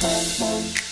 Boom, boom.